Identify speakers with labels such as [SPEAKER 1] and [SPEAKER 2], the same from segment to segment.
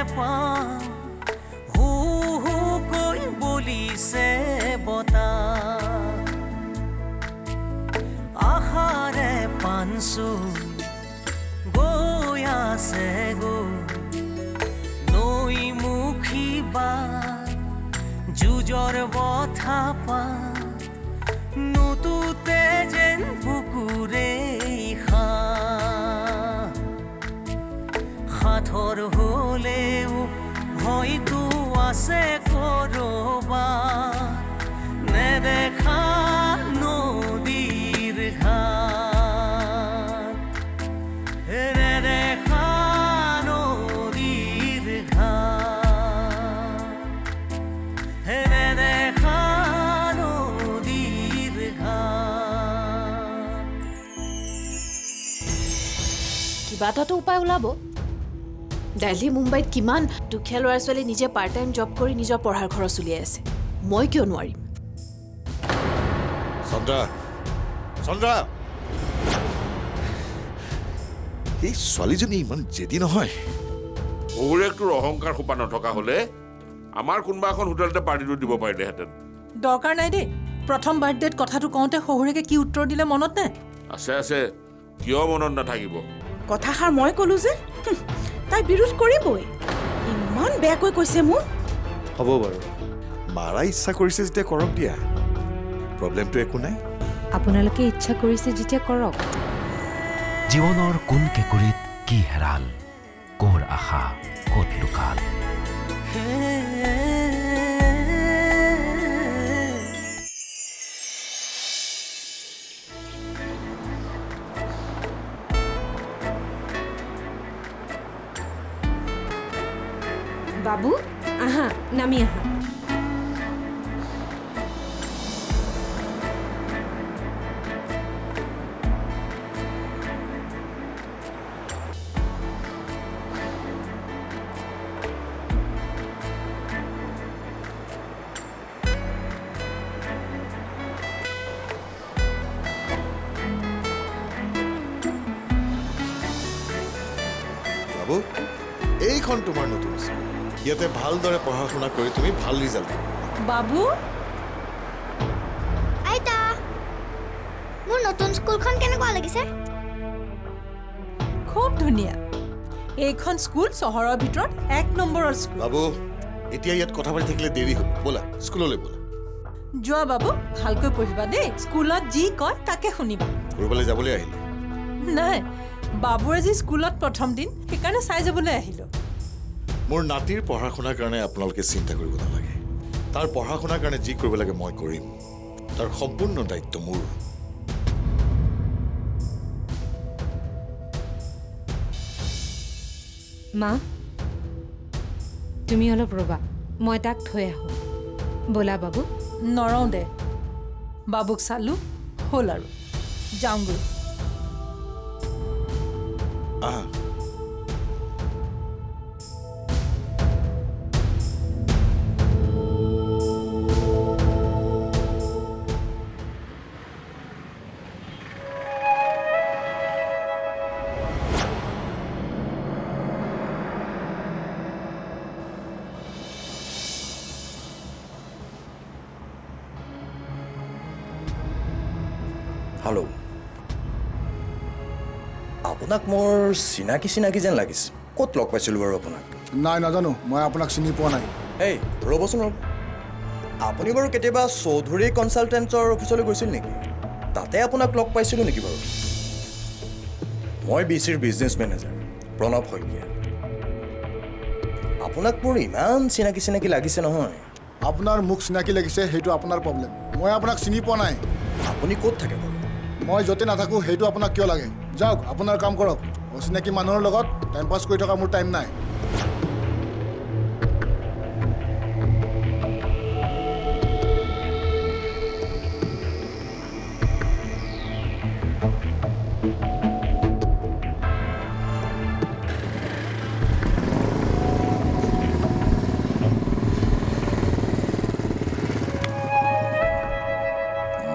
[SPEAKER 1] আহাৰ হে নেপাওঁ হু হু কৈ বলিছে বতাহ। আশাৰে পাঞ্চু গৈ আছে গৈ। নৈমুখী বা, যুঁজৰ বঠা পা। নতুতে যেন বুকুৰে আছে কৰবা? নেদেখা নদীৰ ঘাট। নেদেখা নদীৰ ঘাট। নেদেখা নদীৰ ঘাট।
[SPEAKER 2] কিবা এটাতো উপায় ওলাব। দিল্লী মুম্বাইত কিমান দুখীয়া ল'ৰা ছোৱালী নিজে পাৰ্ট টাইম জব কৰি নিজৰ পঢ়াৰ খৰচ উলিয়াই আছে? মই কিয় নোৱাৰিম?
[SPEAKER 3] চন্দ্ৰা চন্দ্ৰা! এই ছোৱালীজনী ইমান জেদি নহয়।
[SPEAKER 4] অহংকাৰ সোপা নথকা হলে আমাৰ কোনোবা এখন হোটেলতে পাৰ্টিটো দিব পাৰিলেহেঁতেন।
[SPEAKER 5] দৰকাৰ নাই দেই। প্ৰথম বাৰ্থডেত কথাটো কওঁতে শহুৰেকে কি উত্তৰ দিলে মনত নাই?
[SPEAKER 4] আছে আছে। কিয় মনত নাথাকিব?
[SPEAKER 6] কথাষাৰ মই ক'লো যে। তাই বিৰোধ কৰিবই। ইমান বেয়াকৈ কৈছে মোক
[SPEAKER 3] হ'ব বাৰু। মাৰা ইচ্ছা কৰিছে যেতিয়া কৰক দিয়া। প্ৰব্লেমটো একো নাই।
[SPEAKER 7] আপোনালোকে ইচ্ছা কৰিছে যেতিয়া কৰক।
[SPEAKER 8] জীৱনৰ কোন কেঁকুৰিত কি হেৰাল কৰ আশা ক'ত লুকাল।
[SPEAKER 3] এইখন তোমাৰ নতুন স্কুল ইয়াতে ভালদৰে পঢ়া শুনা কৰি তুমি ভাল ৰিজাল্ট
[SPEAKER 5] বাবু?
[SPEAKER 9] আইতা মোৰ নতুন স্কুলখন কেনেকুৱা লাগিছে?
[SPEAKER 5] খুব ধুনীয়া। এইখন স্কুল চহৰৰ ভিতৰত এক নম্বৰৰ স্কুল।
[SPEAKER 3] বাবু এতিয়া ইয়াত কথা পাতি থাকিলে দেৰি হ'ব। ব'লা স্কুললৈ ব'লা।
[SPEAKER 5] যোৱা বাবু ভালকৈ পঢ়িবা দেই। স্কুলত যি কয় তাকে শুনিবা।
[SPEAKER 3] ফুৰিবলৈ যাবলৈ আহিলে।
[SPEAKER 5] নাই বাবুৰ আজি স্কুলত প্ৰথম দিন সেইকাৰণে চাই যাবলৈ আহিলোঁ।
[SPEAKER 3] মোৰ নাতিৰ পঢ়া শুনাৰ কাৰণে আপোনালোকে চিন্তা কৰিব নালাগে। তাৰ পঢ়া শুনাৰ কাৰণে যি কৰিব লাগে মই কৰিম। তাৰ সম্পূৰ্ণ দায়িত্ব মোৰ।
[SPEAKER 7] মা তুমি অলপ ৰ'বা। মই তাক থৈ আহোঁ। ব'লা বাবু।
[SPEAKER 5] নৰওঁ দে। বাবুক চালোঁ হ'ল আৰু। যাওঁগৈ।
[SPEAKER 3] আহা।
[SPEAKER 10] হেল্ল' আপোনাক মোৰ চিনাকি চিনাকি যেন লাগিছে। ক'ত লগ পাইছিলোঁ বাৰু আপোনাক?
[SPEAKER 11] নাই নাজানো। মই আপোনাক চিনি পোৱা নাই।
[SPEAKER 10] এই ৰ'বচোন ৰ'ব। আপুনি বাৰু কেতিয়াবা চৌধুৰী কনচালটেণ্টছৰ অফিচলৈ গৈছিল নেকি? তাতে আপোনাক লগ পাইছিলোঁ নেকি বাৰু? মই বি চিৰ বিজনেছ মেনেজাৰ প্ৰণৱ শইকীয়া। আপোনাক মোৰ ইমান চিনাকি চিনাকি লাগিছে নহয়।
[SPEAKER 11] আপোনাৰ মোক চিনাকি লাগিছে সেইটো আপোনাৰ প্ৰব্লেম। মই আপোনাক চিনি পোৱা নাই।
[SPEAKER 10] আপুনি ক'ত থাকে বাৰু?
[SPEAKER 11] মই য'তে নাথাকোঁ সেইটো আপোনাক কিয় লাগে? যাওক আপোনাৰ কাম কৰক। অচিনাকি মানুহৰ লগত টাইম পাছ কৰি থকা মোৰ টাইম নাই।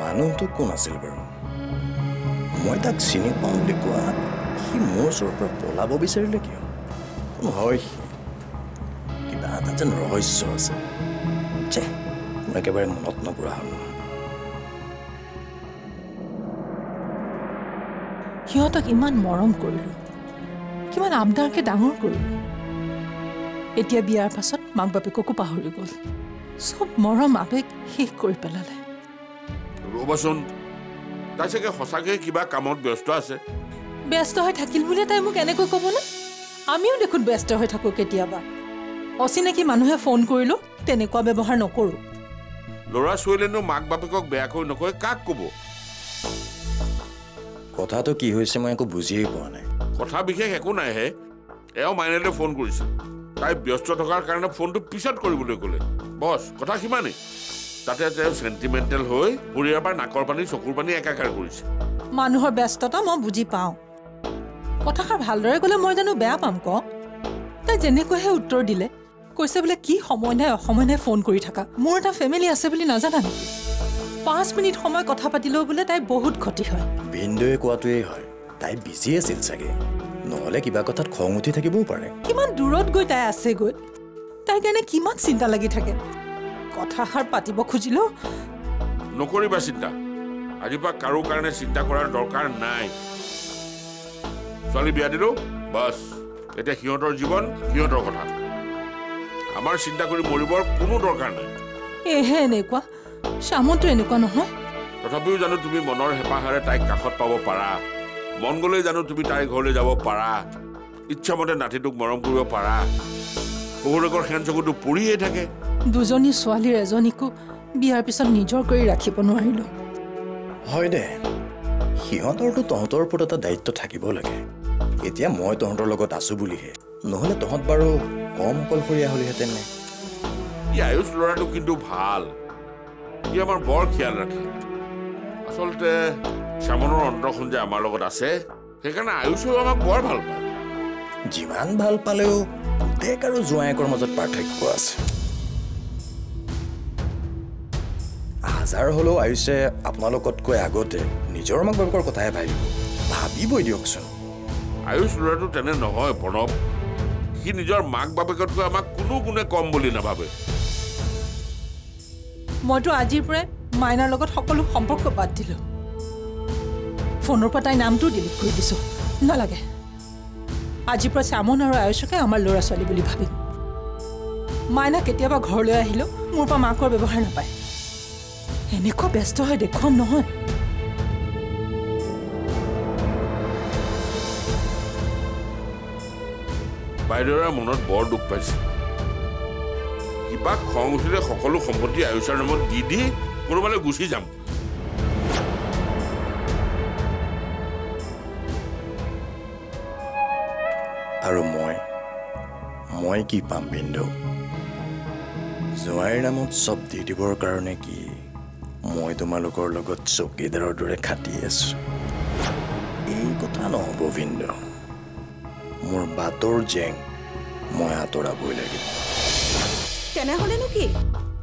[SPEAKER 10] মানুহটো কোন আছিল বাৰু? মই তাক চিনি পাওঁ বুলি কোৱা সি মোৰ ওচৰৰ পৰা পলাব বিচাৰিলে কিয়? হয় সি কিবা এটা যেন ৰহস্য আছে। চে মোৰ একেবাৰে মনত নপৰা হ'ল।
[SPEAKER 5] সিহঁতক ইমান মৰম কৰিলোঁ। কিমান আবদাৰকৈ ডাঙৰ কৰিলোঁ। এতিয়া বিয়াৰ পাছত মাক বাপেককো পাহৰি গ'ল। চব মৰম আৱেগ শেষ কৰি পেলালে।
[SPEAKER 4] ৰ'বাচোন তাই চাগে সঁচাকৈ কিবা কামত ব্যস্ত আছে?
[SPEAKER 5] ব্যস্ত হৈ থাকিল বুলিয়ে তাই মোক এনেকৈ ক'বনে? আমিও দেখোন ব্যস্ত হৈ থাকোঁ কেতিয়াবা। অচিনাকি মানুহে ফোন কৰিলোঁ তেনেকুৱা ব্যৱহাৰ নকৰোঁ।
[SPEAKER 4] ল'ৰা ছোৱালীয়েনো মাক বাপেকক বেয়াকৈ নকয় কাক ক'ব?
[SPEAKER 10] কথাটো কি হৈছে মই একো বুজিয়েই পোৱা নাই।
[SPEAKER 4] কথা বিশেষ একো নাই হে। এওঁ মাইনালৈ ফোন কৰিছিল তাই ব্যস্ত থকাৰ কাৰণে ফোনটো পিছত কৰিবলৈ ক'লে। বছ কথা সিমানেই। তাতে তেওঁ চেণ্টিমেণ্টেল হৈ ভৰিয়াৰ পৰা নাকৰ পানী চকুৰ পানী একাকাৰ কৰিছে।
[SPEAKER 5] মানুহৰ ব্যস্ততা মই বুজি পাওঁ। কথাষাৰ ভালদৰে ক'লে মই জানো বেয়া পাম ক? তাই যেনেকৈহে উত্তৰ দিলে কৈছে বোলে কি সময় নাই অসময় নাই ফোন কৰি থাকা? মোৰ এটা ফেমিলি আছে বুলি নাজানা নেকি? পাঁচ মিনিট সময় কথা পাতিলেও বোলে তাই বহুত ক্ষতি হয়।
[SPEAKER 10] ভিনদৈ কোৱাটোৱেই হয় তাই বিজি আছিল চাগে। নহ'লে কিবা কথাত খং উঠি থাকিবও পাৰে।
[SPEAKER 5] কিমান দূৰত গৈ তাই আছেগৈ। তাইৰ কাৰণে কিমান চিন্তা লাগি থাকে। কথাষাৰ পাতিব খুজিলেও
[SPEAKER 4] নকৰিবা চিন্তা। আজিৰ পৰা কাৰো কাৰণে চিন্তা কৰাৰ দৰকাৰ নাই। ছোৱালী বিয়া দিলো বাছ। এতিয়া সিহঁতৰ জীৱন সিহঁতৰ কথা। আমাৰ চিন্তা কৰি মৰিবৰ কোনো দৰকাৰ নাই।
[SPEAKER 5] এহে এনেকুৱা শ্যামতো এনেকুৱা নহয়।
[SPEAKER 4] তথাপিও জানো তুমি মনৰ হেঁপাহেৰে তাইক কাষত পাব পাৰা। মন গ'লেই জানো তুমি তাইৰ ঘৰলৈ যাব পাৰা। ইচ্ছামতে নাতিটোক মৰম কৰিব পাৰা। শহুৰেকৰ সেন চকুটো পৰিয়েই থাকে।
[SPEAKER 5] দুজনী ছোৱালীৰ এজনীকো বিয়াৰ পিছত নিজৰ কৰি ৰাখিব নোৱাৰিলোঁ।
[SPEAKER 10] হয় দে। সিহঁতৰতো তহঁতৰ ওপৰত এটা দায়িত্ব থাকিব লাগে। এতিয়া মই তহঁতৰ লগত আছো বুলিহে। নহ'লে তহঁত বাৰু কম অকলশৰীয়া হ'লিহেঁতেন। নে
[SPEAKER 4] ই আয়ুষ ল'ৰাটো কিন্তু ভাল। ই আমাৰ বৰ খিয়াল ৰাখে। আচলতে শ্যামনৰ অন্তৰখন যে আমাৰ লগত আছে সেইকাৰণে আয়ুষেও আমাক বৰ ভাল পায়।
[SPEAKER 10] যিমান ভাল পালেও পুতেক আৰু জোঁৱায়েকৰ মাজত পাৰ্থক্য আছে। হাজাৰ হ'লেও আয়ুষে আপোনালোকতকৈ আগতে। নিজৰ মাক বাপেকৰ কথাহে ভাবিব। ভাবিবই দিয়কচোন।
[SPEAKER 4] আয়ুষ ল'ৰাটো তেনে নহয় প্ৰণৱ। সি নিজৰ মাক বাপেকতকৈ আমাক কোনো গুণে কম বুলি নাভাবে।
[SPEAKER 5] মইতো আজিৰ পৰাই মাইনাৰ লগত সকলো সম্পৰ্ক বাদ দিলোঁ। ফোনৰ পৰা তাইৰ নামটো ডিলিট কৰি দিছোঁ। নালাগে। আজিৰ পৰা শ্যামন আৰু আয়ুষকে আমাৰ ল'ৰা ছোৱালী বুলি ভাবিম। মাইনা কেতিয়াবা ঘৰলৈ আহিলেও মোৰ পৰা মাকৰ ব্যৱহাৰ নাপায়। এনেকুৱা ব্যস্ত হৈ দেখুৱাম নহয়
[SPEAKER 4] বাইদেউৰ মনত বৰ দুখ পাইছে কিবা খং উঠিলে সকলো সম্পত্তি আয়ুষৰ নামত দি দি ক'ৰবালৈ গুচি যাম
[SPEAKER 10] আৰু মই মই কি পাম বিন্দু জোঁৱাইৰ নামত চব দি দিবৰ কাৰণে কি মই তোমালোকৰ লগত চকীদাৰৰ দৰে খাটি আছো। এই কথা নহ'ব বিন্দু মোৰ বাটৰ জেং মই আঁতৰাবই লাগিব।
[SPEAKER 6] তেনেহ'লেনো কি?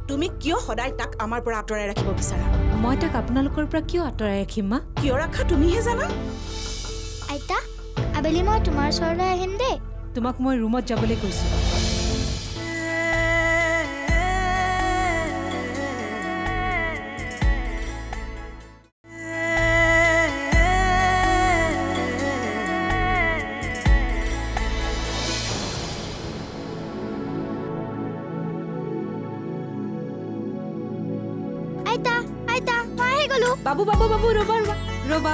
[SPEAKER 6] তুমি কিয় সদায় তাক আমাৰ পৰা আঁতৰাই ৰাখিব বিচাৰা?
[SPEAKER 7] মই তাক আপোনালোকৰ পৰা কিয় আঁতৰাই ৰাখিম মা?
[SPEAKER 6] কিয় ৰাখা তুমিহে জানা?
[SPEAKER 9] আইতা আবেলি মই তোমাৰ ওচৰলৈ আহিম দেই।
[SPEAKER 7] তোমাক মই ৰুমত যাবলৈ কৈছোঁ। বাবু বাবু বাবু ৰ'বা ৰ'বা ৰ'বা।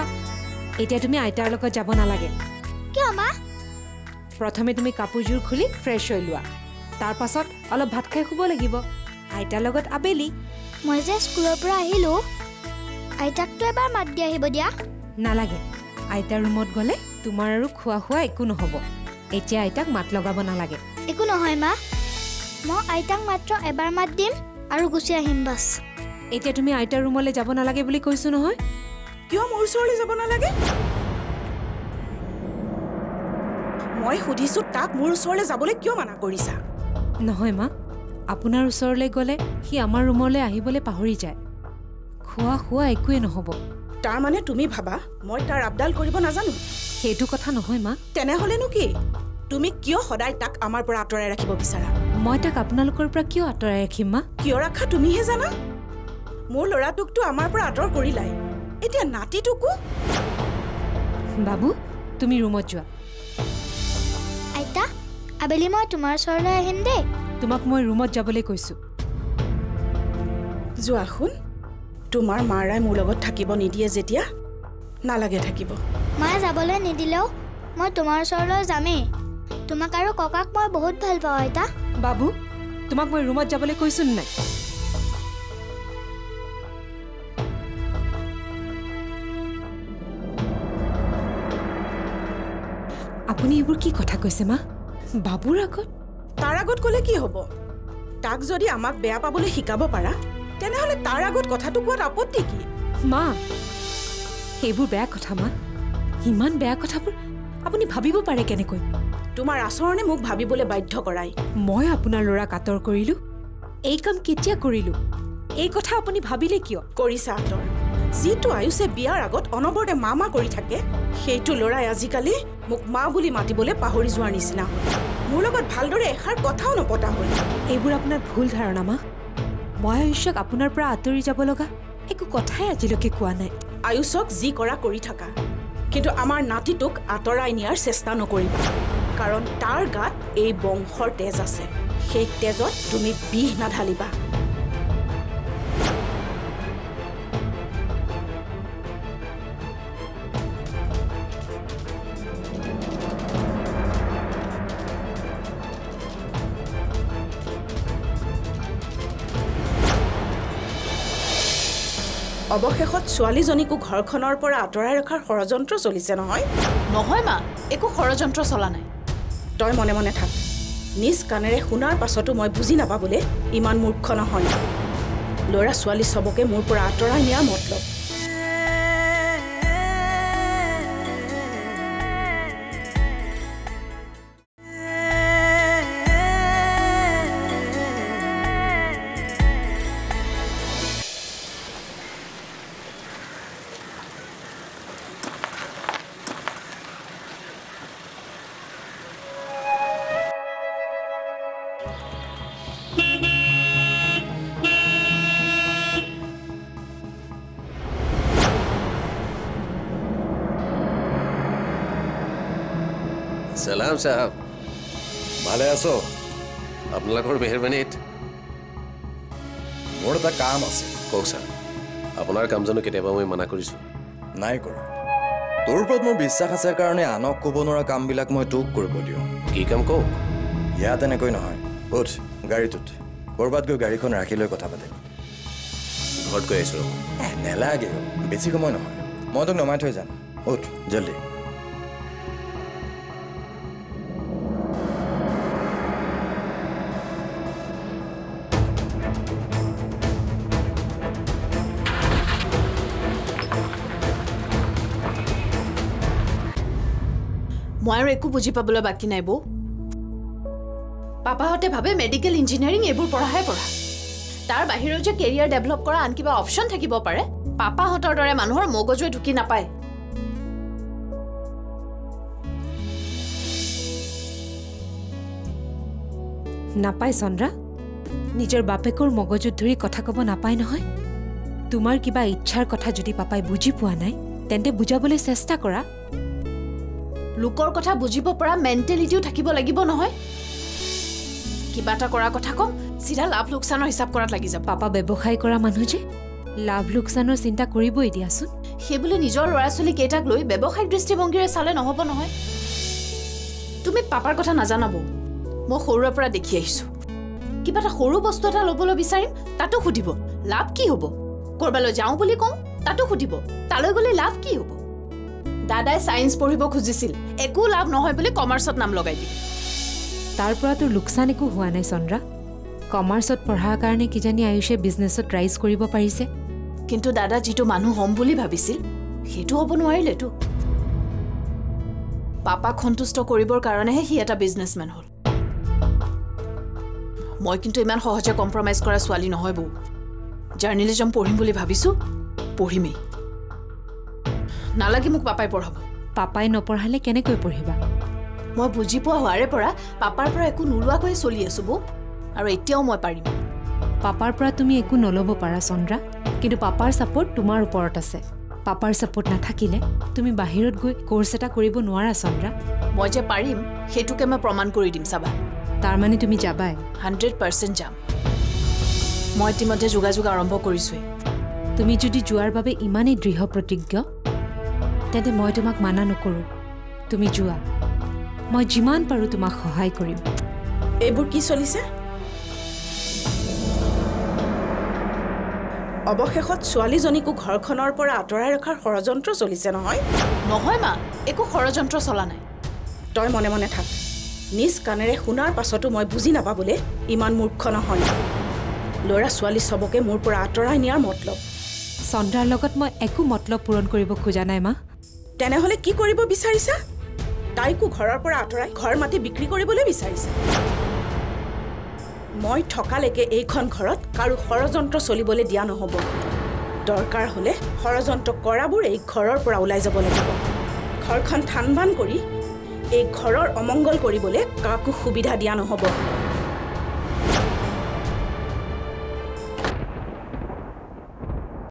[SPEAKER 7] এতিয়া তুমি আইতাৰ লগত যাব নালাগে।
[SPEAKER 9] কিয় মা?
[SPEAKER 7] প্ৰথমে তুমি কাপোৰযোৰ খুলি ফ্ৰেছ হৈ লোৱা। তাৰ পাছত অলপ ভাত খাই শুব লাগিব। আইতাৰ লগত আবেলি।
[SPEAKER 9] মই যে স্কুলৰ পৰা আহিলো আইতাকতো এবাৰ মাত দি আহিব দিয়া।
[SPEAKER 7] নালাগে। আইতাৰ ৰুমত গ'লে তোমাৰ আৰু খোৱা খোৱা একো নহ'ব। এতিয়া আইতাক মাত লগাব নালাগে।
[SPEAKER 9] একো নহয় মা। মই আইতাক মাত্ৰ এবাৰ মাত দিম আৰু গুচি আহিম বাছ।
[SPEAKER 7] এতিয়া তুমি আইতাৰ ৰুমলৈ যাব নালাগে বুলি কৈছোঁ নহয়?
[SPEAKER 6] কিয় মোৰ ওচৰলৈ যাব নালাগে? মই সুধিছো তাক মোৰ ওচৰলৈ যাবলৈ কিয় মানা কৰিছা?
[SPEAKER 7] নহয় মা আপোনাৰ ওচৰলৈ গ'লে সি আমাৰ ৰুমলৈ আহিবলৈ পাহৰি যায়। খোৱা খোৱা একোৱেই নহ'ব।
[SPEAKER 6] তাৰমানে তুমি ভাবা মই তাৰ আপডাল কৰিব নাজানো?
[SPEAKER 7] সেইটো কথা নহয় মা।
[SPEAKER 6] তেনেহ'লেনো কি? তুমি কিয় সদায় তাক আমাৰ পৰা আঁতৰাই ৰাখিব বিচাৰা?
[SPEAKER 7] মই তাক আপোনালোকৰ পৰা কিয় আঁতৰাই ৰাখিম মা?
[SPEAKER 6] কিয় ৰাখা তুমিহে জানা? মোৰ ল'ৰাটোকতো আমাৰ পৰা আঁতৰ কৰিলাই। এতিয়া নাতিটোকো?
[SPEAKER 7] বাবু তুমি ৰুমত যোৱা।
[SPEAKER 9] আইতা আবেলি মই তোমাৰ ওচৰলৈ আহিম দেই।
[SPEAKER 7] তোমাক মই ৰুমত যাবলৈ কৈছোঁ।
[SPEAKER 6] যোৱা শুন। তোমাৰ মাৰাই মোৰ লগত থাকিব নিদিয়ে যেতিয়া। নালাগে থাকিব।
[SPEAKER 9] মায়ে যাবলৈ নিদিলেও মই তোমাৰ ওচৰলৈ যামেই। তোমাক আৰু ককাক মই বহুত ভাল পাওঁ আইতা।
[SPEAKER 7] বাবু তোমাক মই ৰুমত যাবলৈ কৈছোঁ নে নাই? আপুনি এইবোৰ কি কথা কৈছে মা? বাবুৰ আগত?
[SPEAKER 6] তাৰ আগত ক'লে কি হ'ব? তাক যদি আমাক বেয়া পাবলৈ শিকাব পাৰা তেনেহ'লে তাৰ আগত কথাটো কোৱাত আপত্তি কি?
[SPEAKER 7] মা সেইবোৰ বেয়া কথা মা। ইমান বেয়া কথাবোৰ আপুনি ভাবিব পাৰে কেনেকৈ?
[SPEAKER 6] তোমাৰ আচৰণে মোক ভাবিবলৈ বাধ্য কৰাই।
[SPEAKER 7] মই আপোনাৰ ল'ৰাক আঁতৰ কৰিলোঁ। এই কাম কেতিয়া কৰিলোঁ? এই কথা আপুনি ভাবিলে কিয়?
[SPEAKER 6] কৰিছা আঁতৰ। যিটো আয়ুষে বিয়াৰ আগত অনবৰতে মা মা কৰি থাকে সেইটো ল'ৰাই আজিকালি মোক মা বুলি মাতিবলৈ পাহৰি যোৱাৰ নিচিনা। মোৰ লগত ভালদৰে এষাৰ কথাও নপতা হ'ল।
[SPEAKER 7] এইবোৰ আপোনাৰ ভুল ধাৰণা মা। মই আয়ুষ্যক আপোনাৰ পৰা আঁতৰি যাব লগা একো কথাই আজিলৈকে কোৱা নাই।
[SPEAKER 6] আয়ুষক যি কৰা কৰি থাকা কিন্তু আমাৰ নাতিটোক আঁতৰাই নিয়াৰ চেষ্টা নকৰিবা কাৰণ তাৰ গাত এই বংশৰ তেজ আছে। সেই তেজত তুমি বিষ নাঢালিবা। অৱশেষত ছোৱালীজনীকো ঘৰখনৰ পৰা আঁতৰাই ৰখাৰ ষড়যন্ত্ৰ চলিছে নহয়।
[SPEAKER 2] নহয় মা একো ষড়যন্ত্ৰ চলা নাই।
[SPEAKER 6] তই মনে মনে থাক। নিজ কাণেৰে শুনাৰ পাছতো মই বুজি নাপাবলৈ ইমান মূৰ্খ নহয়। ল'ৰা ছোৱালী চবকে মোৰ পৰা আঁতৰাই নিয়াৰ মতলব।
[SPEAKER 12] চালাম চাহাব
[SPEAKER 10] ভালে আছ।
[SPEAKER 12] আপোনালোকৰ মেহৰবানীত?
[SPEAKER 10] মোৰ এটা কাম আছে।
[SPEAKER 12] কওক ছাৰ আপোনাৰ কাম জানো কেতিয়াবা মই মানা কৰিছোঁ?
[SPEAKER 10] নাই কৰা। তোৰ ওপৰত মোৰ বিশ্বাস আছে কাৰণে আনক ক'ব নোৱাৰা কামবিলাক মই তোক কৰিব দিওঁ।
[SPEAKER 12] কি কাম কওক?
[SPEAKER 10] ইয়াত এনেকৈ নহয়। উঠ গাড়ীটোত ক'ৰবাত গৈ গাড়ীখন ৰাখি লৈ কথা পাতিম।
[SPEAKER 12] ঘৰত গৈ আছোঁ
[SPEAKER 10] এ, নেলাগে। বেছি সময় নহয়। মই তোক নমাই থৈ যাম। উঠ জল্দি।
[SPEAKER 2] মই আৰু একো বুজি পাবলৈ বাকী নাই বৌ। পাপাহঁতে ভাবে মেডিকেল ইঞ্জিনিয়াৰিং এইবোৰ পঢ়াহে পঢ়া। তাৰ বাহিৰেও যে কেৰিয়াৰ ডেভেলপ কৰা আন কিবা অপশ্যন থাকিব পাৰে পাপাহঁতৰ দৰে মানুহৰ মগজুৱে ঢুকি নাপায়।
[SPEAKER 7] নাপায় চন্দ্ৰা? নিজৰ বাপেকৰ মগজুত ধৰি কথা ক'ব নাপায় নহয়। তোমাৰ কিবা ইচ্ছাৰ কথা যদি পাপাই বুজি পোৱা নাই তেন্তে বুজাবলৈ চেষ্টা কৰা।
[SPEAKER 2] লোকৰ কথা বুজিব পৰা মেণ্টেলিটিও থাকিব লাগিব নহয়? কিবা এটা কৰাৰ কথা কম চিধা লাভ লোকচানৰ হিচাপ কৰাত লাগি যাব।
[SPEAKER 7] পাপা ব্যৱসায় কৰা মানুহ যে লাভ লোকচানৰ চিন্তা কৰিবই দিয়াচোন।
[SPEAKER 2] সেইবুলি নিজৰ ল'ৰা ছোৱালী কেইটাক লৈ ব্যৱসায়িক দৃষ্টিভংগীৰে চালে নহ'ব নহয়। তুমি পাপাৰ কথা নাজানাব। মই সৰুৰে পৰা দেখি আহিছো। কিবা এটা সৰু বস্তু এটা ল'বলৈ বিচাৰিম তাতো সুধিব। লাভ কি হ'ব? ক'ৰবালৈ যাওঁ বুলি কওঁ তাতো সুধিব। তালৈ গ'লে লাভ কি হ'ব? দাদাই ছায়েন্স পঢ়িব খুজিছিল। একো লাভ নহয় বুলি কমাৰ্চত নাম লগাই দিয়ে
[SPEAKER 7] তাৰ পৰাতো লোকচান একো হোৱা নাই চন্দ্ৰা। কমাৰ্চত পঢ়াৰ কাৰণে কিজানি আয়ুষে বিজনেছত ৰাইজ কৰিব পাৰিছে।
[SPEAKER 2] কিন্তু দাদা যিটো মানুহ হ'ম বুলি ভাবিছিল সেইটো হ'ব নোৱাৰিলেতো। পাপাক সন্তুষ্ট কৰিবৰ কাৰণেহে সি এটা বিজনেছমেন হ'ল। মই কিন্তু ইমান সহজে কম্প্ৰমাইজ কৰা ছোৱালী নহয় বৌ। জাৰ্নেলিজম পঢ়িম বুলি ভাবিছোঁ পঢ়িমেই। নালাগে মোক পাপাই পঢ়াব।
[SPEAKER 7] পাপাই নপঢ়ালে কেনেকৈ পঢ়িবা?
[SPEAKER 2] মই বুজি পোৱা হোৱাৰে পৰা পাপাৰ পৰা একো নোলোৱাকৈয়ে চলি আছোঁ বৌ আৰু এতিয়াও মই পাৰিম।
[SPEAKER 7] পাপাৰ পৰা তুমি একো নল'ব পাৰা চন্দ্ৰা। কিন্তু পাপাৰ ছাপৰ্ট তোমাৰ ওপৰত আছে। পাপাৰ ছাপৰ্ট নাথাকিলে তুমি বাহিৰত গৈ কৰ্চ এটা কৰিব নোৱাৰা চন্দ্ৰা।
[SPEAKER 2] মই যে পাৰিম সেইটোকে মই প্ৰমাণ কৰি দিম চাবা।
[SPEAKER 7] তাৰমানে তুমি যাবাই।
[SPEAKER 2] হাণ্ড্ৰেড পাৰ্চেণ্ট যাম। মই ইতিমধ্যে যোগাযোগ আৰম্ভ কৰিছোঁৱেই।
[SPEAKER 7] তুমি যদি যোৱাৰ বাবে ইমানেই দৃঢ় প্ৰতিজ্ঞ তেন্তে মই তোমাক মানা নকৰোঁ। তুমি যোৱা। মই যিমান পাৰোঁ তোমাক সহায় কৰিম।
[SPEAKER 6] এইবোৰ কি চলিছে? অৱশেষত ছোৱালীজনীকো ঘৰখনৰ পৰা আঁতৰাই ৰখাৰ ষড়যন্ত্ৰ চলিছে নহয়?
[SPEAKER 2] নহয় মা একো ষড়যন্ত্ৰ চলা নাই।
[SPEAKER 6] তই মনে মনে থাক। নিজ কাণেৰে শুনাৰ পাছতো মই বুজি নাপাবলৈ ইমান মূৰ্খ নহয়। ল'ৰা ছোৱালী চবকে মোৰ পৰা আঁতৰাই নিয়াৰ মতলব।
[SPEAKER 7] চন্দ্ৰাৰ লগত মই একো মতলব পূৰণ কৰিব খোজা নাই মা।
[SPEAKER 6] তেনেহ'লে কি কৰিব বিচাৰিছা? তাইকো ঘৰৰ পৰা আঁতৰাই ঘৰ মাটি বিক্ৰী কৰিবলৈ বিচাৰিছা। মই থকালৈকে এইখন ঘৰত কাৰো ষড়যন্ত্ৰ চলিবলৈ দিয়া নহ'ব। দৰকাৰ হ'লে ষড়যন্ত্ৰ কৰাবোৰ এই ঘৰৰ পৰা ওলাই যাব লাগিব। ঘৰখন থান বান কৰি এই ঘৰৰ অমংগল কৰিবলৈ কাকো সুবিধা দিয়া নহ'ব।